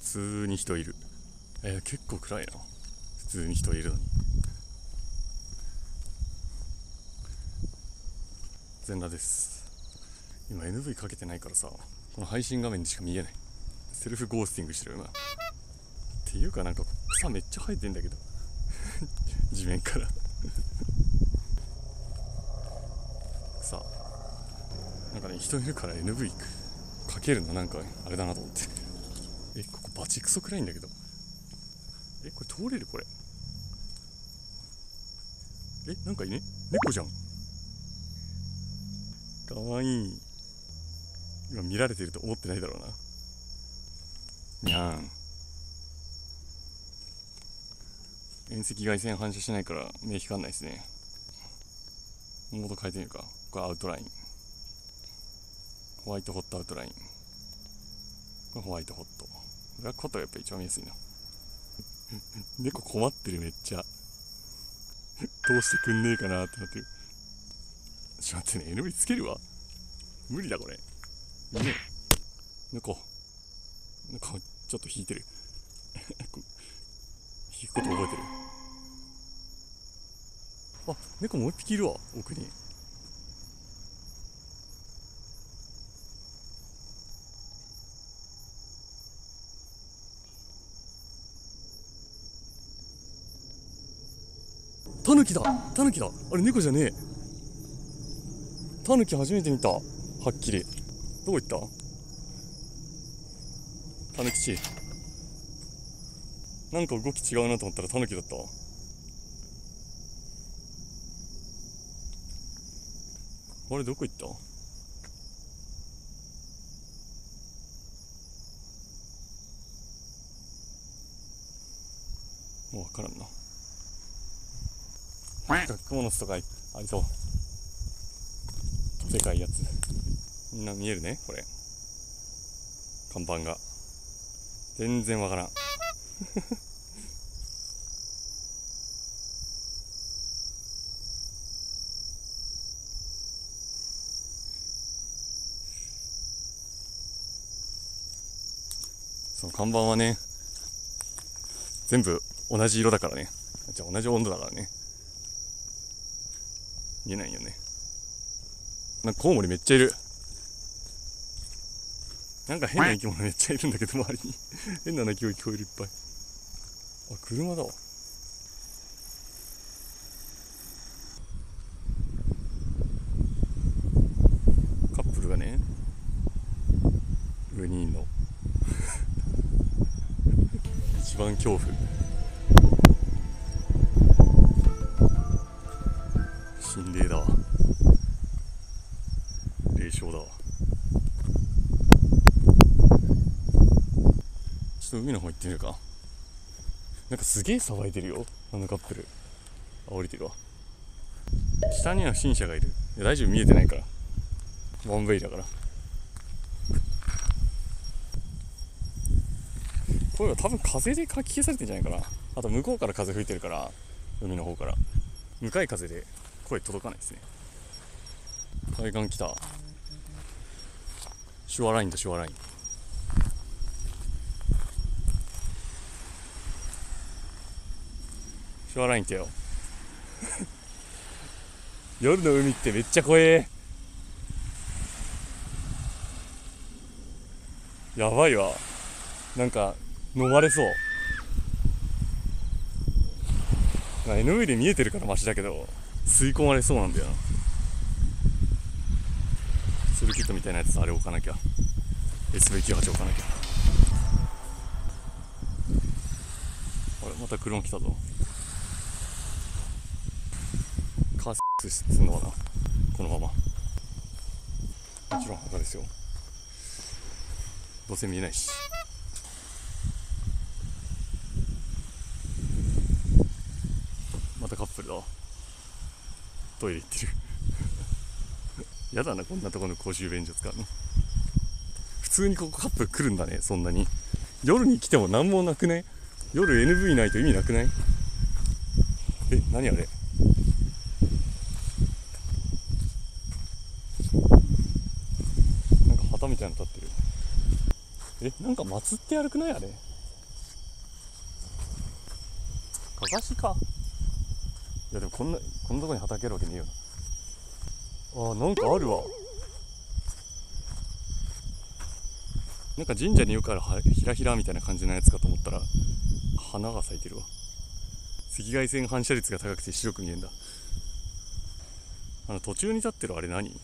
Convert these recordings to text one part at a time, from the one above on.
普通に人いる。えー、結構暗いな。普通に人いるのに。全裸です。今 NV かけてないからさこの配信画面でしか見えない。セルフゴースティングしてる今っていうかなんか草めっちゃ生えてんだけど。地面から。さなんかね人いるから NV かけるのなんかあれだなと思って。バチクソ暗いんだけど。えこれ通れるこれ。えなんかいね？猫じゃん。かわいい。今見られてると思ってないだろうな。にゃん。遠赤外線反射しないから目光んないですね。モード変えてみるか。これアウトライン。ホワイトホットアウトライン。これホワイトホット。ブラックホットがやっぱ一番見やすいな。猫困ってるめっちゃ。どいてくんねえかなってなってる。ちょっと待ってね NV つけるわ。無理だこれ。ね猫。猫ちょっと引いてる。引くこと覚えてる。あ猫もう一匹いるわ奥に。キだ。タヌキだ。あれ猫じゃねえ。タヌキ初めて見た。はっきり。どこ行った？タヌキチなんか動き違うなと思ったらタヌキだった。あれどこ行った？もう分からんな。クモの巣とかありそう。でかいやつ。みんな見えるねこれ。看板が。全然わからん。その看板はね全部同じ色だからね。じゃあ同じ温度だからね。見えないよね。なんかコウモリめっちゃいる。なんか変な生き物めっちゃいるんだけど周りに。変な鳴き声聞こえるいっぱい。あ車だわ。カップルがね上にいんの。一番恐怖。海の方行ってみるか。なんかすげえ騒いでるよあのカップル。あ降りてるわ。下には不審者がいる。いや大丈夫見えてないから。ワンウェイだから。これは多分風でかき消されてんじゃないかな。あと向こうから風吹いてるから海の方から。向かい風で声届かないですね。海岸来た。シュアラインだシュアライン。シュアラインってよ。夜の海ってめっちゃ怖えやばいわ。なんか飲まれそう。まあ NV で見えてるからマシだけど吸い込まれそうなんだよな。スルキットみたいなやつあれ置かなきゃ。SV98 置かなきゃ。あれまた車来たぞ。カースすんのかなこのまま。もちろん赤ですよ。どうせ見えないし。またカップルだ。トイレ行ってる。やだなこんなとこの公衆便所使うの。普通にここカップル来るんだねそんなに。夜に来ても何もなくね。夜 NV ないと意味なくない？え何あれ？たいなの立ってる。えなんか祭って歩くない？あれ。かかしか。いやでもこんなこんなとこに畑あるわけねえよな。あなんかあるわ。なんか神社によくあるひらひらみたいな感じのやつかと思ったら花が咲いてるわ。赤外線反射率が高くて白く見えんだ。あの途中に立ってるあれ何？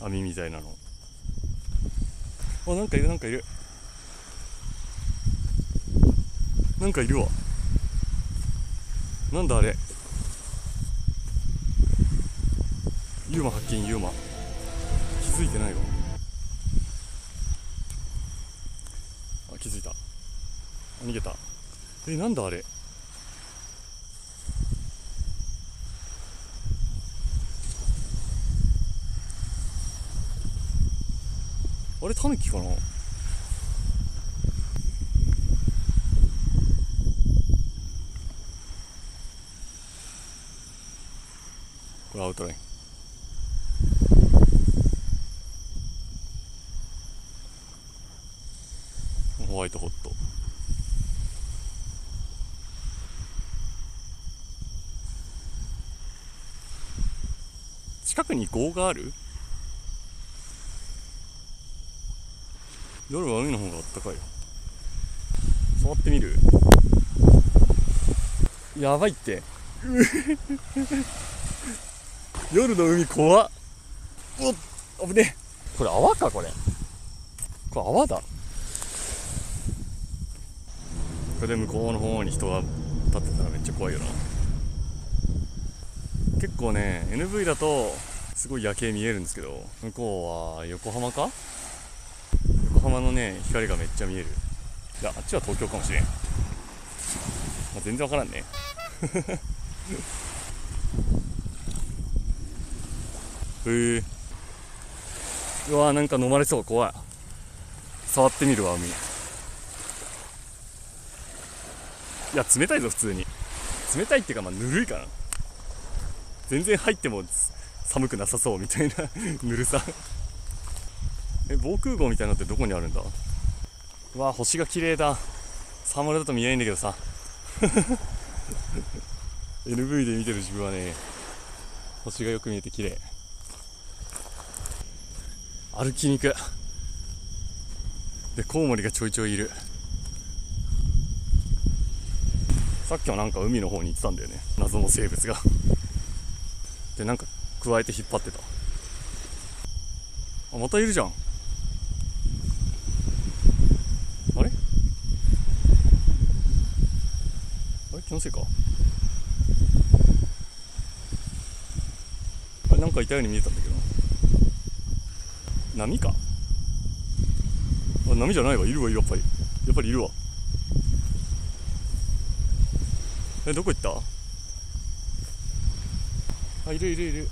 網みたいなの。あなんかいるなんかいる。なんかいるわ。なんだあれ。ユーマ発見ユーマ。気づいてないわ。あ気づいた。あ逃げた。えなんだあれ。あれタヌキかな？これアウトライン。ホワイトホット。近くに郷がある？夜は海の方があったかいよ。触ってみる？やばいって。夜の海怖っ。おっ危ねえ。これ泡かこれ？これ泡だ。これで向こうの方に人が立ってたらめっちゃ怖いよな。結構ね NV だとすごい夜景見えるんですけど向こうは横浜か？横浜のね光がめっちゃ見える。いやあっちは東京かもしれん、まあ、全然わからんね。へえ。うわなんか飲まれそう。怖い。触ってみるわ海。いや冷たいぞ普通に。冷たいっていうかまあぬるいかな。全然入っても寒くなさそうみたいなぬるさ。え防空壕みたいなのってどこにあるんだ？うわ星が綺麗だ。サーマルだと見えないんだけどさ。NV で見てる自分はね星がよく見えて綺麗。歩きにく。でコウモリがちょいちょいいる。さっきはなんか海の方に行ってたんだよね。謎の生物が。でなんか加えて引っ張ってた。あまたいるじゃんあれあれ気のせいか。あれなんかいたように見えたんだけど。波か？あ波じゃないわ。いるわいるやっぱり。やっぱりいるわ。えどこ行った？あいるいるいる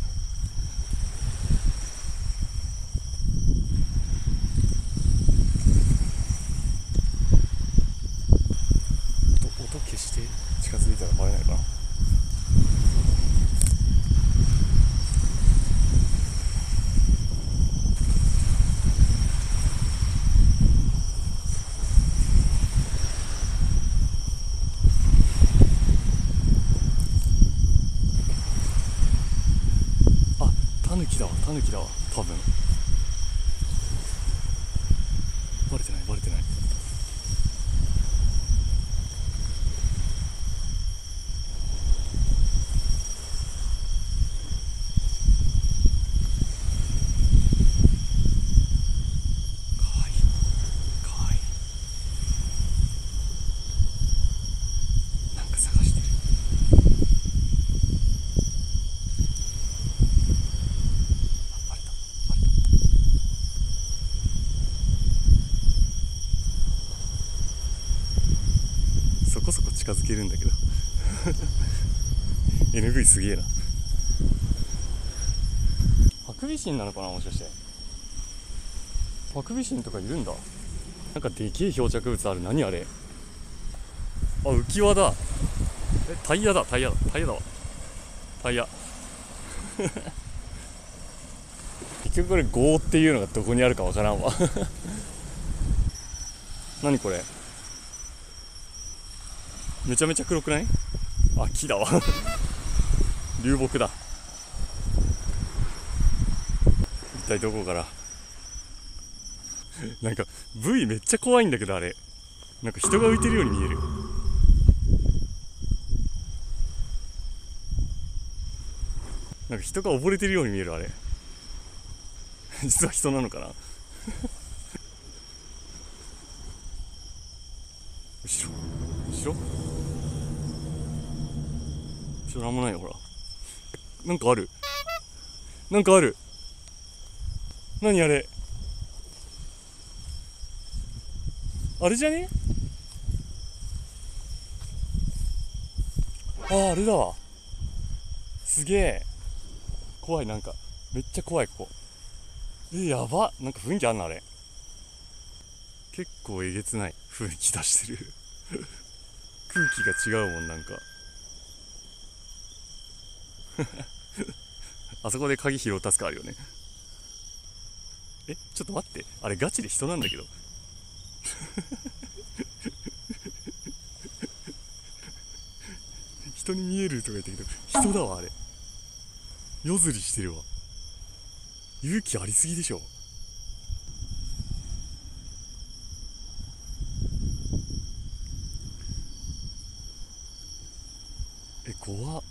音音消して近づいたらバレないかなあタヌキだわタヌキだわ多分バレてないバレてないかわいいかわいいなんか探してるあバレたバレたそこそこ近づけるんだけど。NV すげえな。ハクビシンなのかなもしかして。ハクビシンとかいるんだ。なんかでけえ漂着物ある。何あれ。あ浮き輪だ。えタイヤだ。タイヤだ。タイヤだわ。タイヤ。結局これ5っていうのがどこにあるかわからんわ。何これ。めちゃめちゃ黒くない？あ木だわ。流木だ。一体どこから？なんか V めっちゃ怖いんだけどあれ。なんか人が浮いてるように見える。なんか人が溺れてるように見えるあれ。実は人なのかな？後ろ？後ろ？後ろなんもないよほら。なんかある。なんかある。何あれ。あれじゃね？あああれだ。わすげえ。怖いなんか。めっちゃ怖いここ。えやば。なんか雰囲気あんなあれ。結構えげつない。雰囲気出してる。空気が違うもんなんか。あそこで鍵拾う助かあるよね。えちょっと待って。あれガチで人なんだけど。人に見えるとか言ったけど人だわあれ。夜釣りしてるわ。勇気ありすぎでしょえ怖っ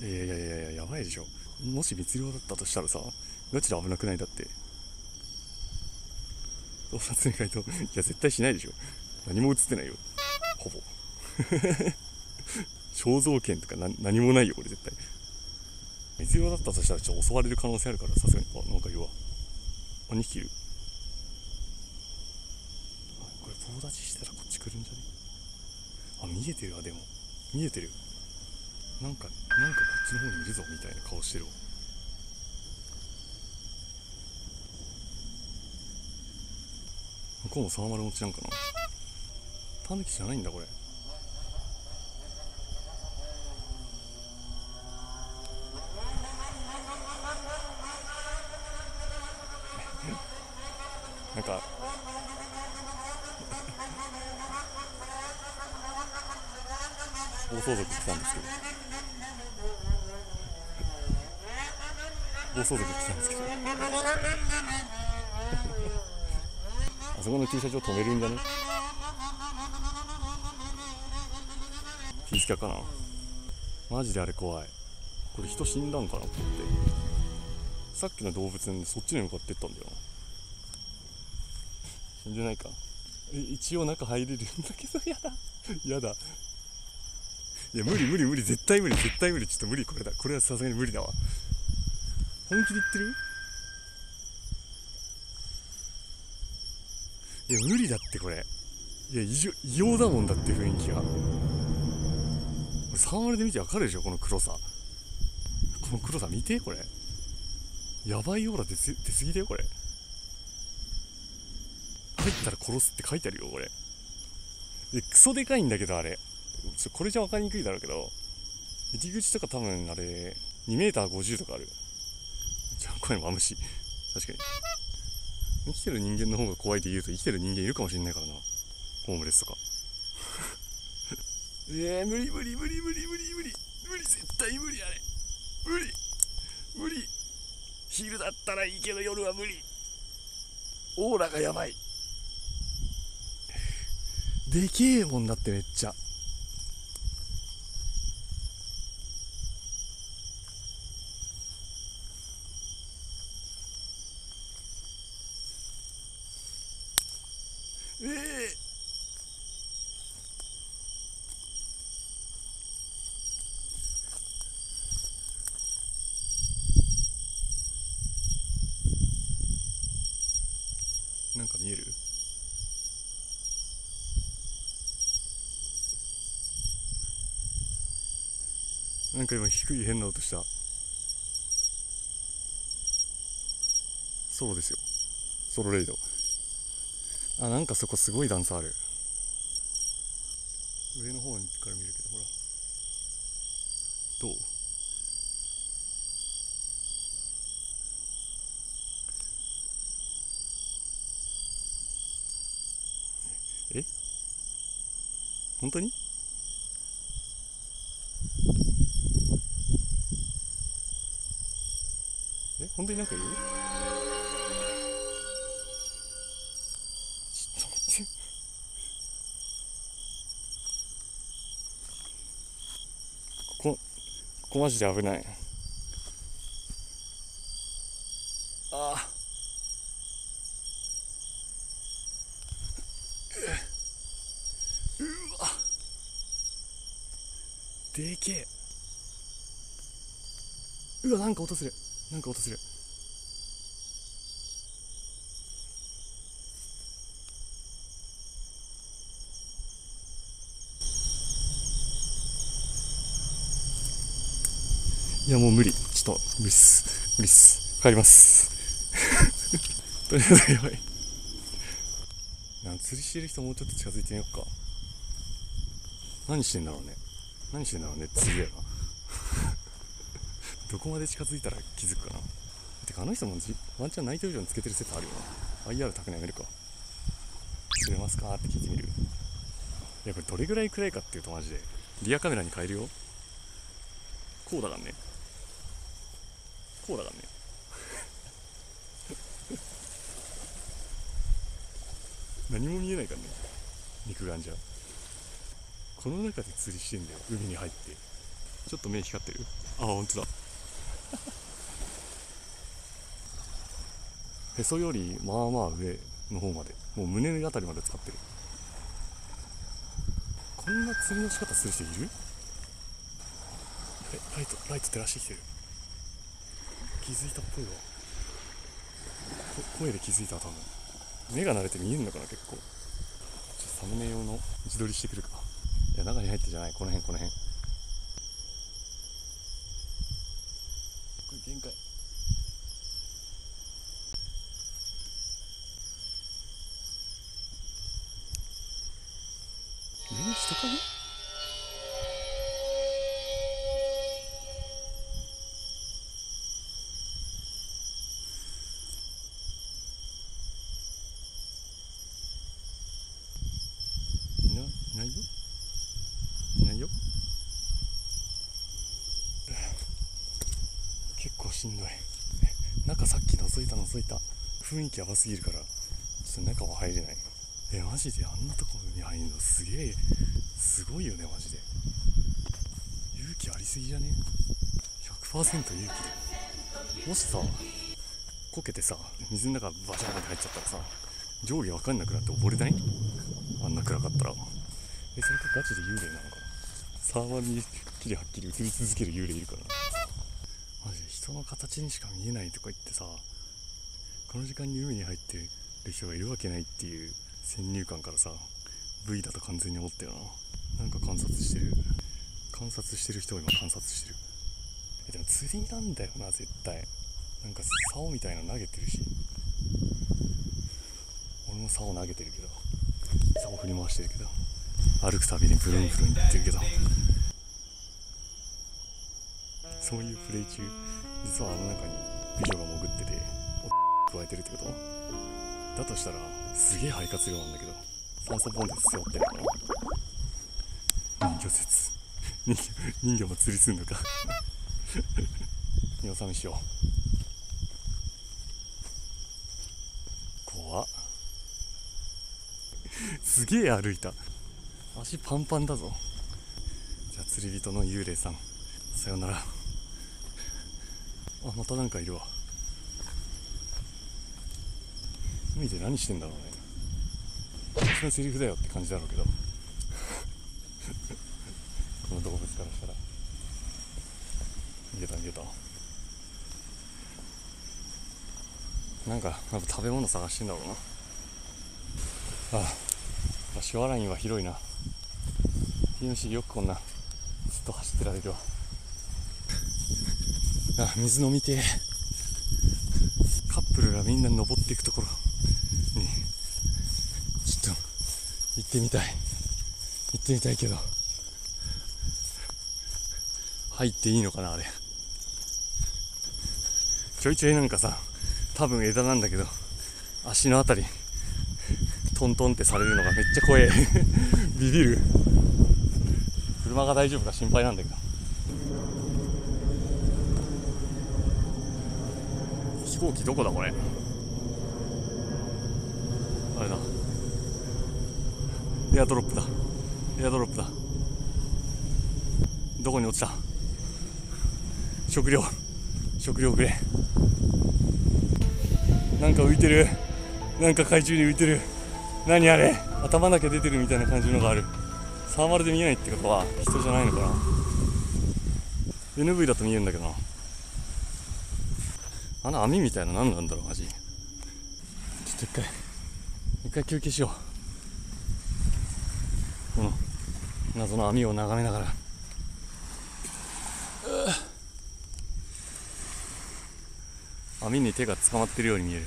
いやいやいやいややばいでしょもし密漁だったとしたらさガチで危なくないだって。盗撮願いといや絶対しないでしょ。何も映ってないよ。ほぼ。肖像権とか何もないよこれ絶対。密漁だったとしたらちょっと襲われる可能性あるからさすがに。あなんかいるわ。あ2匹いる。これ棒立ちしたらこっち来るんじゃね？あ見えてるわでも。見えてるよ。なんかなんかこっちの方にいるぞみたいな顔してるわ。向こうも沢丸持ちなんかな？タヌキじゃないんだこれ。なんか暴走族来たんですけど。暴走族来たんですけど。あそこの駐車場止めるんじゃね？ピースキャかな。マジであれ怖い。これ人死んだんかなと思って。さっきの動物園でそっちに向かってったんだよ死んでないか。え一応中入れるんだけどやだ。やだ。いや無理無理無理。絶対無理。絶対無理。ちょっと無理。これだ。これはさすがに無理だわ。本気で言ってる？いや無理だってこれ。いや異常異様だもんだって雰囲気が。これ3割で見てわかるでしょ？この黒さ。この黒さ見てこれ。やばいオーラ出す出すぎだよこれ。入ったら殺すって書いてあるよこれ。でクソでかいんだけどあれ。これじゃ分かりにくいだろうけど。入り口とか多分あれ 2m50 とかある。じゃあこれマムシ確かに。生きてる人間の方が怖いって言うと生きてる人間いるかもしれないからな。ホームレスとか。えー、無理無理無理無理無理無理。無理絶対無理あれ。無理。無理。昼だったらいいけど夜は無理。オーラがやばい。でけえもんだってめっちゃええなんか見える？なんか今低い変な音した。ソロですよ。ソロレイド。あなんかそこすごい段差ある。上の方から見るけどほら。どう？本当に？え本当になんかいるちょっと待って。ここここマジで危ないああううわでけえ。うわなんか音する。なんか音する。いやもう無理。ちょっと無理っす。無理っす。帰ります。とりあえずやばい。なん釣りしてる人もうちょっと近づいてみようか。何してんだろうね。何してんだろうね釣りやなどこまで近づいたら気づくかな。てかあの人もじワンチャンナイトビジョンつけてる説あるよな。IR 炊くのやめるか。釣れますか？って聞いてみる。いやこれどれぐらい暗いかっていうとマジで。リアカメラに変えるよ。こうだからね。こうだからね。何も見えないからね。肉眼じゃ。この中で釣りしてんだよ。海に入って。ちょっと目光ってる。あ本当だ。へそよりまあまあ上の方まで。もう胸のあたりまで使ってる。こんな釣りの仕方する人いる？えライトライト照らしてきてる。気づいたっぽいわ。声で気づいた多分目が慣れて見えるのかな結構。ちょっとサムネ用の自撮りしてくるか。や中に入ってじゃない？この辺この辺。これ限界。上に人影覗いた雰囲気やばすぎるからちょっと中は入れない。えマジで？あんなとこに入るのすげえ。すごいよねマジで。勇気ありすぎじゃね？100%勇気で。もしさこけてさ水の中バチャバチャって入っちゃったらさ上下わかんなくなって溺れない？あんな暗かったら。えそれってガチで幽霊なのかな？サーバーにっきりはっきり映り続ける幽霊いるから。マジで人の形にしか見えないとか言ってさこの時間に海に入ってる人がいるわけないっていう先入観からさ V だと完全に思ったよな。なんか観察してる。観察してる人を今観察してる。でも釣りなんだよな絶対。なんか竿みたいなの投げてるし。俺も竿投げてるけど。竿振り回してるけど。歩くたびにブルンブルン言ってるけど。そういうプレイ中実はあの中に美女が潜ってて。加えてるってこと？だとしたらすげえ肺活量なんだけど酸素ボンベ背負ってるの人魚説。人魚も釣りすんのか？見納めしよう怖っ。すげえ歩いた。足パンパンだぞ。じゃあ釣り人の幽霊さんさよなら。あまたなんかいるわ。海で何してんだろうね。私のセリフだよって感じだろうけど。この動物からしたら。逃げた逃げた。なんかやっぱ食べ物探してんだろうな。ああ場所ラインは広いな。TMC よくこんなずっと走ってられるわ。あ水飲みてカップルがみんな登っていくところにちょっと行ってみたい。行ってみたいけど。入っていいのかなあれ。ちょいちょいなんかさ多分枝なんだけど足のあたりトントンってされるのがめっちゃ怖え ビビる。車が大丈夫か心配なんだけど。飛行機どこだこれ。あれだ。エアドロップだ。エアドロップだ。どこに落ちた？食料。食料くれ。なんか浮いてる。なんか海中に浮いてる。何あれ？頭だけ出てるみたいな感じのがある。サーマルで見えないってことは人じゃないのかな。NV だと見えるんだけどな。あの網みたいな何なんだろうマジ。ちょっと一回。一回休憩しようこの謎の網を眺めながら。網に手が捕まってるように見える。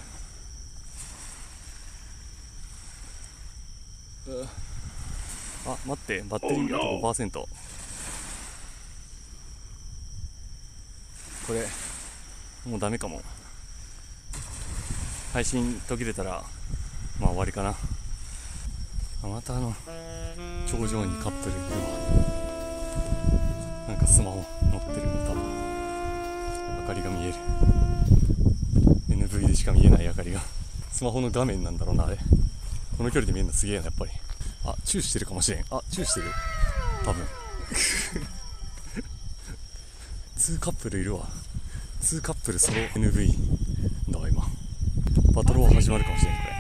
あ待ってバッテリーあと5%これもうダメかも。配信途切れたらまあ終わりかな。あまたあの頂上にカップルいるわ。なんかスマホ持ってる多分。明かりが見える。NV でしか見えない明かりが。スマホの画面なんだろうなあれ。この距離で見えるのすげえなやっぱり。あチューしてるかもしれん。あチューしてる。多分。2カップルいるわ。2カップルソロ NV だわ今。バトルは始まるかもしれんこれ。